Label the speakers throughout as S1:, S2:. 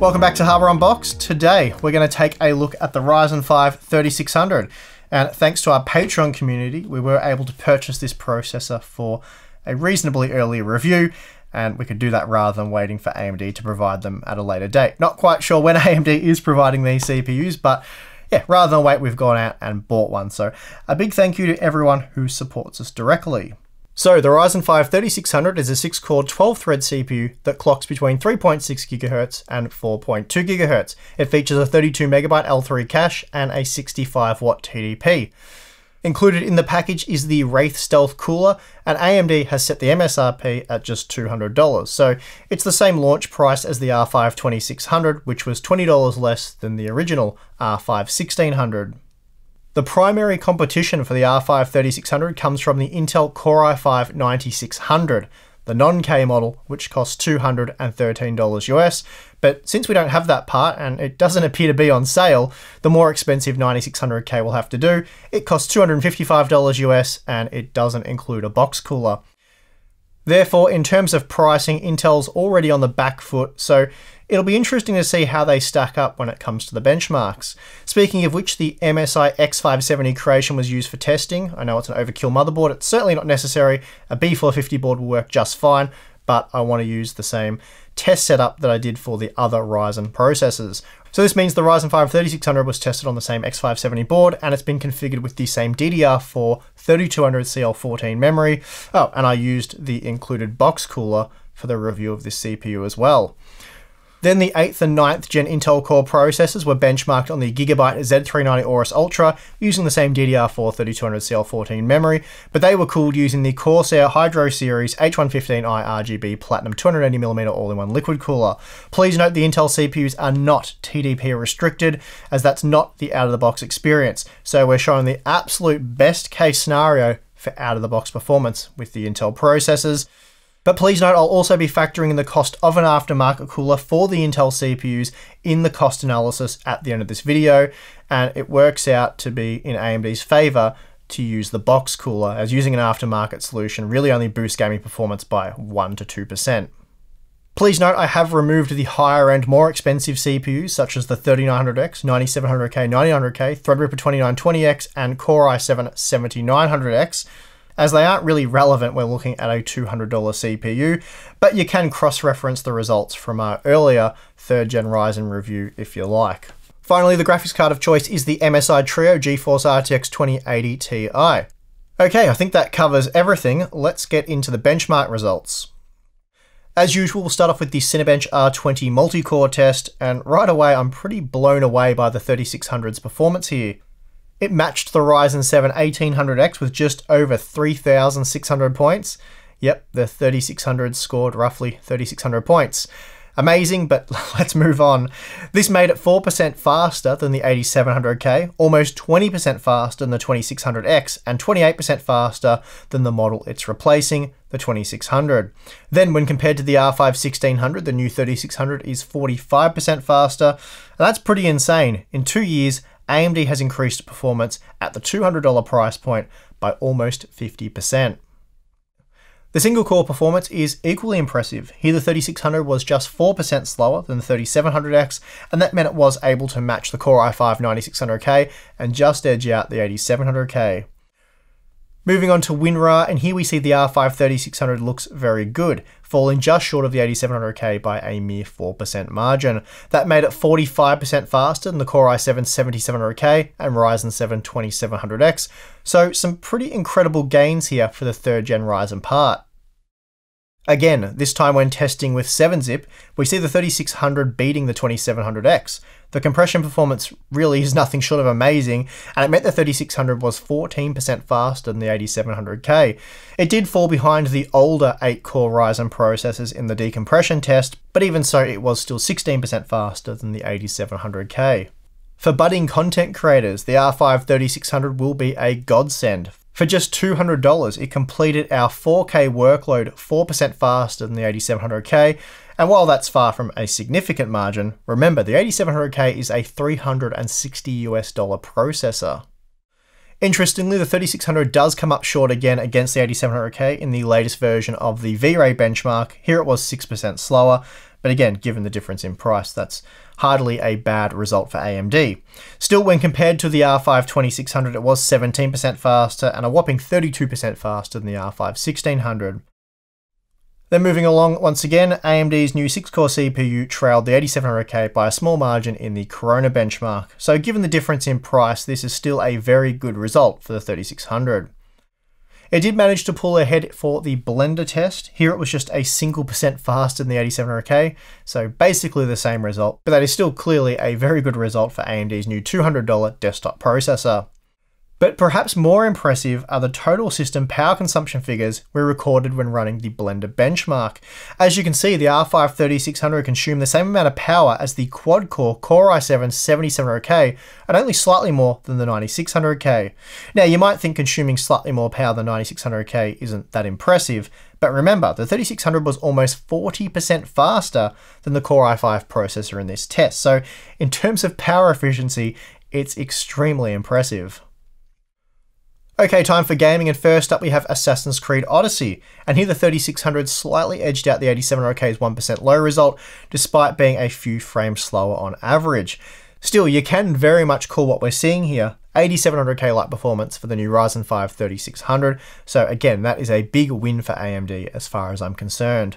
S1: Welcome back to Hardware Unboxed. Today we're going to take a look at the Ryzen 5 3600 and thanks to our Patreon community we were able to purchase this processor for a reasonably early review and we could do that rather than waiting for AMD to provide them at a later date. Not quite sure when AMD is providing these CPUs but yeah, rather than wait we've gone out and bought one. So a big thank you to everyone who supports us directly. So the Ryzen 5 3600 is a 6-core 12-thread CPU that clocks between 3.6 GHz and 4.2 GHz. It features a 32MB L3 cache and a 65 watt TDP. Included in the package is the Wraith Stealth cooler, and AMD has set the MSRP at just $200. So it's the same launch price as the R5 2600, which was $20 less than the original R5 1600. The primary competition for the R5 3600 comes from the Intel Core i5 9600, the non-K model, which costs $213 US. But since we don't have that part and it doesn't appear to be on sale, the more expensive 9600K will have to do. It costs $255 US and it doesn't include a box cooler. Therefore, in terms of pricing, Intel's already on the back foot, so it'll be interesting to see how they stack up when it comes to the benchmarks. Speaking of which, the MSI X570 creation was used for testing. I know it's an overkill motherboard, it's certainly not necessary. A B450 board will work just fine, but I want to use the same test setup that I did for the other Ryzen processors. So this means the Ryzen 5 3600 was tested on the same X570 board and it's been configured with the same DDR4 3200 CL14 memory. Oh, and I used the included box cooler for the review of this CPU as well. Then the 8th and 9th gen Intel Core processors were benchmarked on the Gigabyte Z390 Aorus Ultra using the same DDR4 3200CL14 memory, but they were cooled using the Corsair Hydro Series H115i RGB Platinum 280mm all-in-one liquid cooler. Please note the Intel CPUs are not TDP restricted, as that's not the out-of-the-box experience, so we're showing the absolute best case scenario for out-of-the-box performance with the Intel processors. But please note, I'll also be factoring in the cost of an aftermarket cooler for the Intel CPUs in the cost analysis at the end of this video, and it works out to be in AMD's favor to use the box cooler, as using an aftermarket solution really only boosts gaming performance by 1 to 2%. Please note I have removed the higher end, more expensive CPUs such as the 3900X, 9700K, 9900K, Threadripper 2920X, and Core i7 7900X as they aren't really relevant when looking at a $200 CPU, but you can cross-reference the results from our earlier 3rd gen Ryzen review if you like. Finally, the graphics card of choice is the MSI Trio GeForce RTX 2080 Ti. Okay, I think that covers everything. Let's get into the benchmark results. As usual, we'll start off with the Cinebench R20 multi-core test, and right away I'm pretty blown away by the 3600's performance here. It matched the Ryzen 7 1800X with just over 3,600 points. Yep, the 3600 scored roughly 3,600 points. Amazing, but let's move on. This made it 4% faster than the 8700K, almost 20% faster than the 2600X, and 28% faster than the model it's replacing, the 2600. Then, when compared to the R5 1600, the new 3600 is 45% faster. And that's pretty insane. In two years, AMD has increased performance at the $200 price point by almost 50%. The single core performance is equally impressive. Here the 3600 was just 4% slower than the 3700X, and that meant it was able to match the Core i5 9600K and just edge out the 8700K. Moving on to WinRAR, and here we see the R5 3600 looks very good, falling just short of the 8700K by a mere 4% margin. That made it 45% faster than the Core i7 7700K and Ryzen 7 2700X, so some pretty incredible gains here for the 3rd gen Ryzen part. Again, this time when testing with 7-zip, we see the 3600 beating the 2700X. The compression performance really is nothing short of amazing, and it meant the 3600 was 14% faster than the 8700K. It did fall behind the older 8-core Ryzen processors in the decompression test, but even so it was still 16% faster than the 8700K. For budding content creators, the R5 3600 will be a godsend. For just $200, it completed our 4K workload 4% faster than the 8700K, and while that's far from a significant margin, remember the 8700K is a 360 US dollar processor. Interestingly, the 3600 does come up short again against the 8700K in the latest version of the V-Ray benchmark. Here it was 6% slower, But again, given the difference in price, that's hardly a bad result for AMD. Still, when compared to the R5 2600, it was 17% faster and a whopping 32% faster than the R5 1600. Then moving along, once again, AMD's new 6-core CPU trailed the 8700K by a small margin in the Corona benchmark. So given the difference in price, this is still a very good result for the 3600. It did manage to pull ahead for the Blender test. Here it was just a single percent faster than the 8700K, so basically the same result, but that is still clearly a very good result for AMD's new $200 desktop processor. But perhaps more impressive are the total system power consumption figures we recorded when running the Blender benchmark. As you can see, the R5 3600 consumed the same amount of power as the quad-core Core i7 7700K, and only slightly more than the 9600K. Now, you might think consuming slightly more power than 9600K isn't that impressive, but remember, the 3600 was almost 40% faster than the Core i5 processor in this test, so in terms of power efficiency, it's extremely impressive. Okay, time for gaming, and first up we have Assassin's Creed Odyssey. And here the 3600 slightly edged out the 8700K's 1% low result, despite being a few frames slower on average. Still, you can very much call what we're seeing here 8700K light performance for the new Ryzen 5 3600, so again, that is a big win for AMD as far as I'm concerned.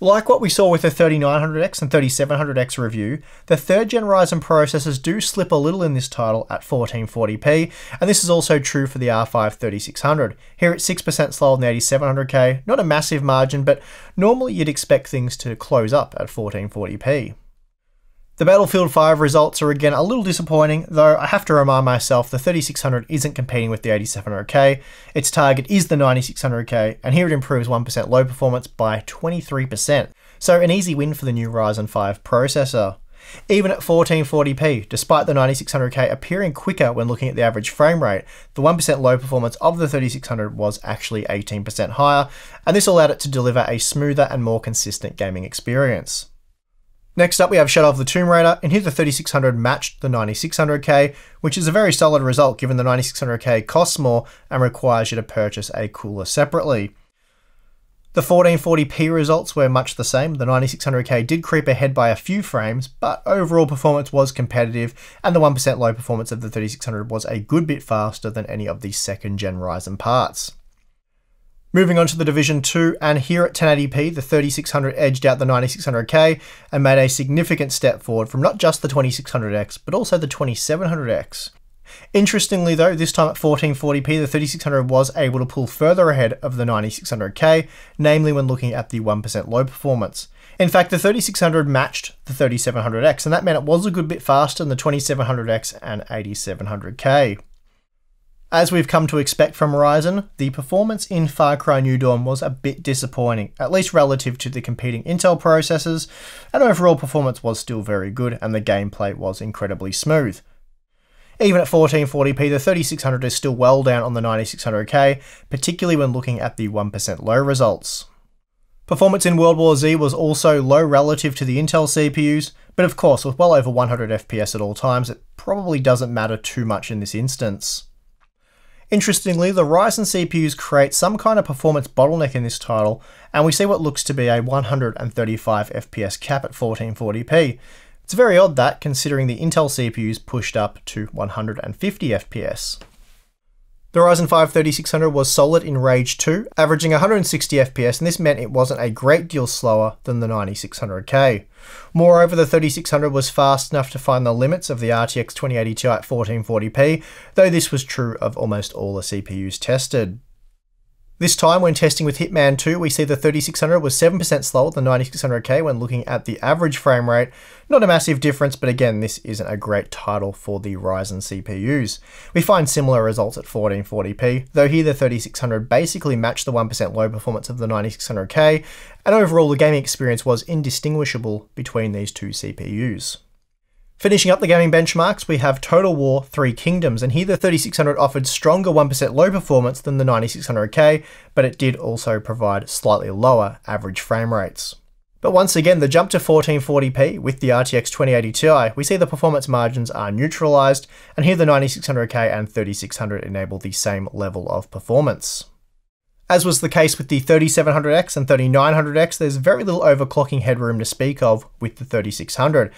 S1: Like what we saw with the 3900X and 3700X review, the third gen Ryzen processors do slip a little in this title at 1440p, and this is also true for the R5 3600. Here it's 6% slower than the 8700K, not a massive margin, but normally you'd expect things to close up at 1440p. The Battlefield 5 results are again a little disappointing, though I have to remind myself the 3600 isn't competing with the 8700K. Its target is the 9600K, and here it improves 1% low performance by 23%. So an easy win for the new Ryzen 5 processor. Even at 1440p, despite the 9600K appearing quicker when looking at the average frame rate, the 1% low performance of the 3600 was actually 18% higher, and this allowed it to deliver a smoother and more consistent gaming experience. Next up, we have Shadow of the Tomb Raider, and here the 3600 matched the 9600K, which is a very solid result given the 9600K costs more and requires you to purchase a cooler separately. The 1440p results were much the same. The 9600K did creep ahead by a few frames, but overall performance was competitive, and the 1% low performance of the 3600 was a good bit faster than any of the second gen Ryzen parts. Moving on to the Division 2, and here at 1080p, the 3600 edged out the 9600K and made a significant step forward from not just the 2600X, but also the 2700X. Interestingly though, this time at 1440p, the 3600 was able to pull further ahead of the 9600K, namely when looking at the 1% low performance. In fact, the 3600 matched the 3700X, and that meant it was a good bit faster than the 2700X and 8700K. As we've come to expect from Ryzen, the performance in Far Cry New Dawn was a bit disappointing, at least relative to the competing Intel processors, and overall performance was still very good and the gameplay was incredibly smooth. Even at 1440p, the 3600 is still well down on the 9600K, particularly when looking at the 1% low results. Performance in World War Z was also low relative to the Intel CPUs, but of course, with well over 100 FPS at all times, it probably doesn't matter too much in this instance. Interestingly, the Ryzen CPUs create some kind of performance bottleneck in this title, and we see what looks to be a 135 FPS cap at 1440p. It's very odd that, considering the Intel CPUs pushed up to 150 FPS. The Ryzen 5 3600 was solid in Rage 2, averaging 160 FPS, and this meant it wasn't a great deal slower than the 9600K. Moreover, the 3600 was fast enough to find the limits of the RTX 2080 Ti at 1440p, though this was true of almost all the CPUs tested. This time, when testing with Hitman 2, we see the 3600 was 7% slower than 9600K when looking at the average frame rate. Not a massive difference, but again, this isn't a great title for the Ryzen CPUs. We find similar results at 1440p, though here the 3600 basically matched the 1% low performance of the 9600K, and overall the gaming experience was indistinguishable between these two CPUs. Finishing up the gaming benchmarks, we have Total War 3 Kingdoms, and here the 3600 offered stronger 1% low performance than the 9600K, but it did also provide slightly lower average frame rates. But once again, the jump to 1440p with the RTX 2080 Ti, we see the performance margins are neutralized, and here the 9600K and 3600 enable the same level of performance. As was the case with the 3700X and 3900X, there's very little overclocking headroom to speak of with the 3600.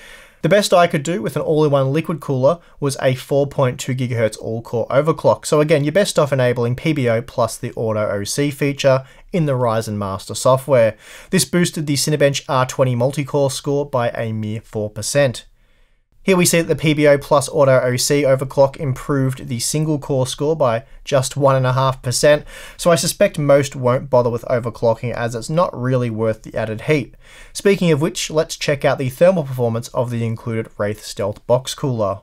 S1: The best I could do with an all-in-one liquid cooler was a 4.2 GHz all-core overclock. So again, you're best off enabling PBO plus the Auto OC feature in the Ryzen Master software. This boosted the Cinebench R20 multi-core score by a mere 4%. Here we see that the PBO plus Auto OC overclock improved the single core score by just 1.5%, so I suspect most won't bother with overclocking as it's not really worth the added heat. Speaking of which, let's check out the thermal performance of the included Wraith Stealth box cooler.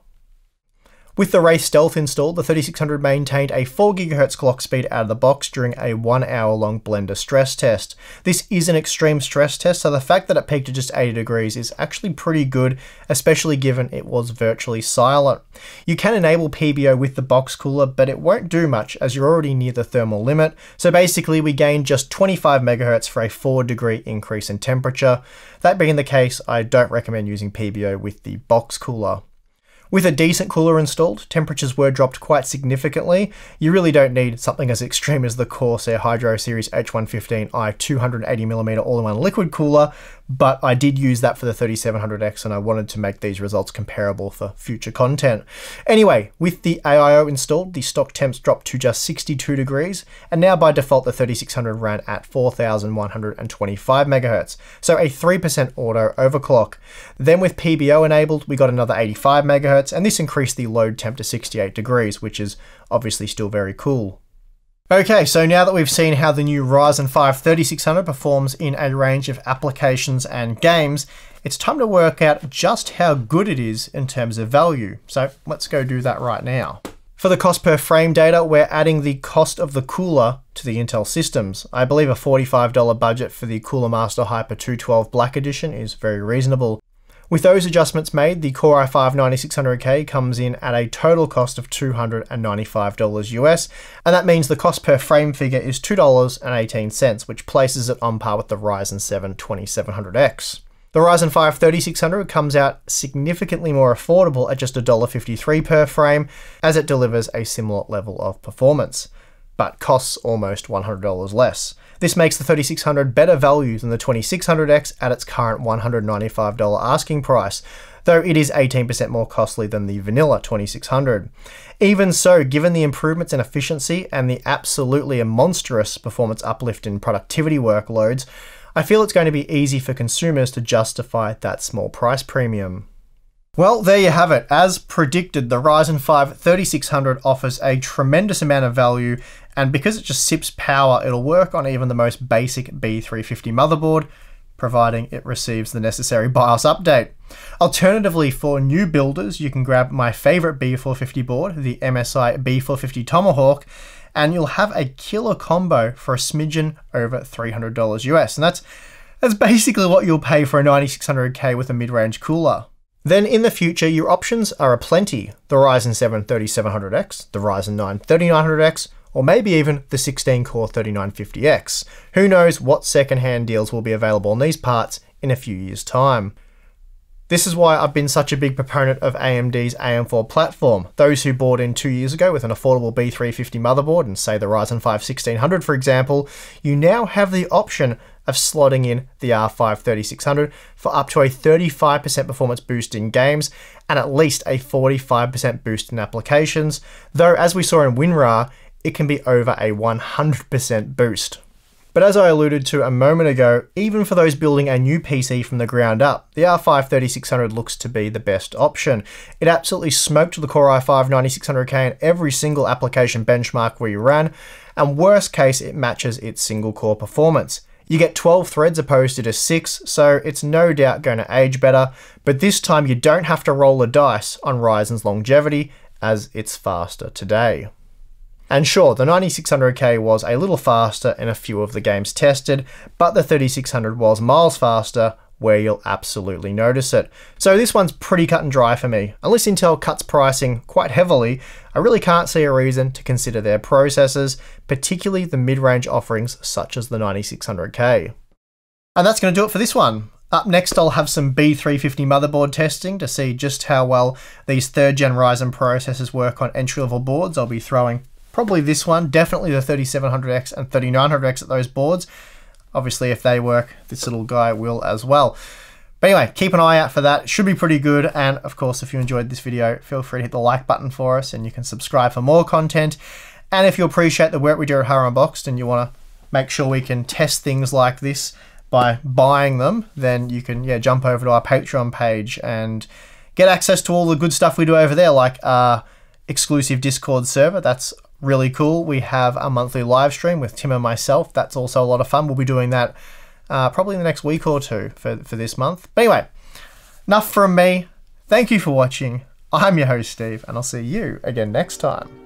S1: With the Wraith Stealth installed, the 3600 maintained a 4 GHz clock speed out of the box during a one hour long blender stress test. This is an extreme stress test, so the fact that it peaked at just 80 degrees is actually pretty good, especially given it was virtually silent. You can enable PBO with the box cooler, but it won't do much as you're already near the thermal limit, so basically we gained just 25 MHz for a 4 degree increase in temperature. That being the case, I don't recommend using PBO with the box cooler. With a decent cooler installed, temperatures were dropped quite significantly. You really don't need something as extreme as the Corsair Hydro Series H115i 280mm all-in-one liquid cooler, but I did use that for the 3700X and I wanted to make these results comparable for future content. Anyway, with the AIO installed, the stock temps dropped to just 62 degrees, and now by default the 3600 ran at 4125 MHz, so a 3% auto overclock. Then with PBO enabled, we got another 85 MHz, and this increased the load temp to 68 degrees, which is obviously still very cool. Okay, so now that we've seen how the new Ryzen 5 3600 performs in a range of applications and games, it's time to work out just how good it is in terms of value. So let's go do that right now. For the cost per frame data, we're adding the cost of the cooler to the Intel systems. I believe a $45 budget for the Cooler Master Hyper 212 Black Edition is very reasonable. With those adjustments made, the Core i5 9600K comes in at a total cost of $295 US, and that means the cost per frame figure is $2.18, which places it on par with the Ryzen 7 2700X. The Ryzen 5 3600 comes out significantly more affordable at just $1.53 per frame, as it delivers a similar level of performance, but costs almost $100 less. This makes the 3600 better value than the 2600X at its current $195 asking price, though it is 18% more costly than the vanilla 2600. Even so, given the improvements in efficiency and the absolutely monstrous performance uplift in productivity workloads, I feel it's going to be easy for consumers to justify that small price premium. Well, there you have it. As predicted, the Ryzen 5 3600 offers a tremendous amount of value, and because it just sips power, it'll work on even the most basic B350 motherboard, providing it receives the necessary BIOS update. Alternatively, for new builders, you can grab my favorite B450 board, the MSI B450 Tomahawk, and you'll have a killer combo for a smidgen over $300 US. And that's that's basically what you'll pay for a 9600K with a mid-range cooler. Then in the future, your options are aplenty. The Ryzen 7 3700X, the Ryzen 9 3900X, or maybe even the 16-core 3950X. Who knows what second-hand deals will be available on these parts in a few years' time. This is why I've been such a big proponent of AMD's AM4 platform. Those who bought in two years ago with an affordable B350 motherboard and say the Ryzen 5 1600 for example, you now have the option of slotting in the R5 3600 for up to a 35% performance boost in games and at least a 45% boost in applications, though as we saw in WinRAR, it can be over a 100% boost. But as I alluded to a moment ago, even for those building a new PC from the ground up, the R5 3600 looks to be the best option. It absolutely smoked the Core i5 9600K in every single application benchmark we ran, and worst case, it matches its single core performance. You get 12 threads opposed to just 6, so it's no doubt going to age better, but this time you don't have to roll the dice on Ryzen's longevity, as it's faster today. And sure, the 9600K was a little faster in a few of the games tested, but the 3600 was miles faster, where you'll absolutely notice it. So this one's pretty cut and dry for me. Unless Intel cuts pricing quite heavily, I really can't see a reason to consider their processors, particularly the mid-range offerings such as the 9600K. And that's going to do it for this one. Up next, I'll have some B350 motherboard testing to see just how well these third gen Ryzen processors work on entry level boards. I'll be throwing Probably this one, definitely the 3700X and 3900X at those boards. Obviously, if they work, this little guy will as well. But anyway, keep an eye out for that. It should be pretty good. And of course, if you enjoyed this video, feel free to hit the like button for us and you can subscribe for more content. And if you appreciate the work we do at Hardware Unboxed and you want to make sure we can test things like this by buying them, then you can yeah jump over to our Patreon page and get access to all the good stuff we do over there, like our exclusive Discord server. That's really cool. We have a monthly live stream with Tim and myself. That's also a lot of fun. We'll be doing that uh, probably in the next week or two for, for this month. But anyway, enough from me. Thank you for watching. I'm your host, Steve, and I'll see you again next time.